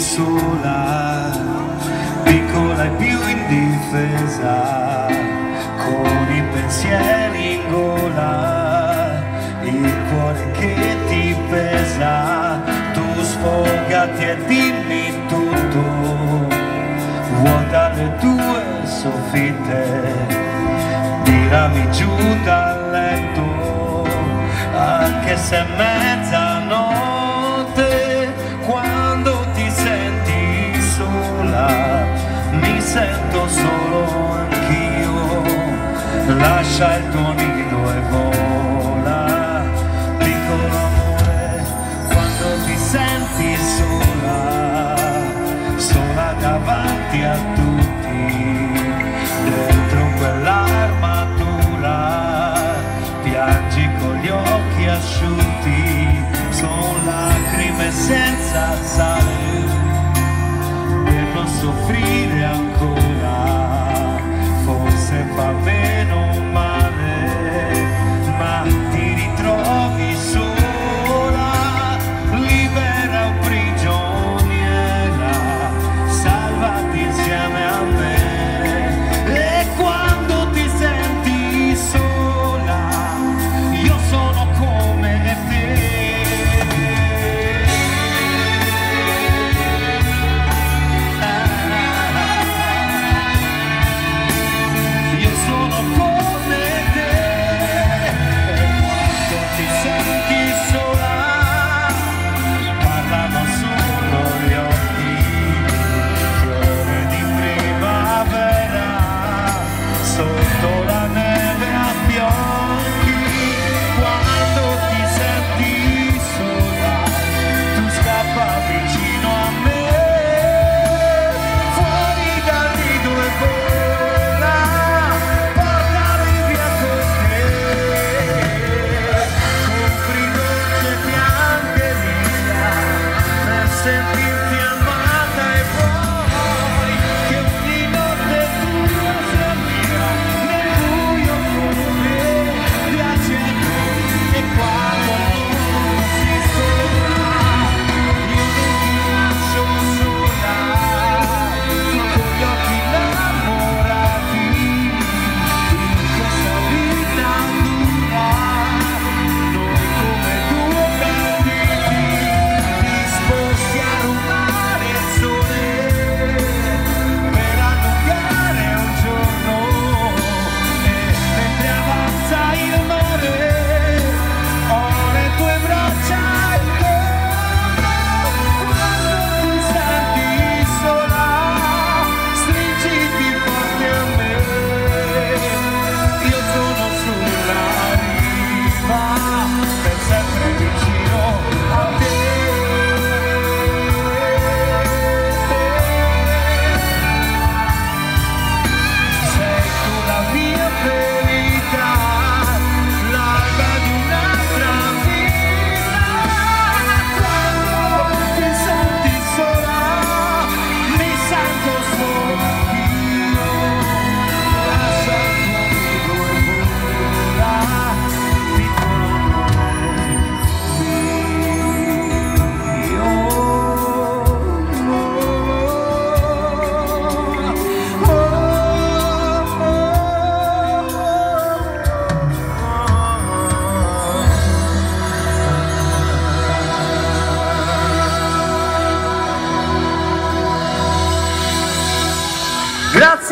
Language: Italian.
sola, piccola e più indifesa, con i pensieri in gola, il cuore che ti pesa, tu sfogati e dimmi tutto, vuota le tue soffitte, tirami giù dal letto, anche se è sento solo anch'io, lascia il tuo nido e vola, piccolo amore, quando ti senti sola, sola davanti a tutti, dentro quell'armatura, piangi con gli occhi asciutti, sono lacrime senza sale, per non soffrire sola neve.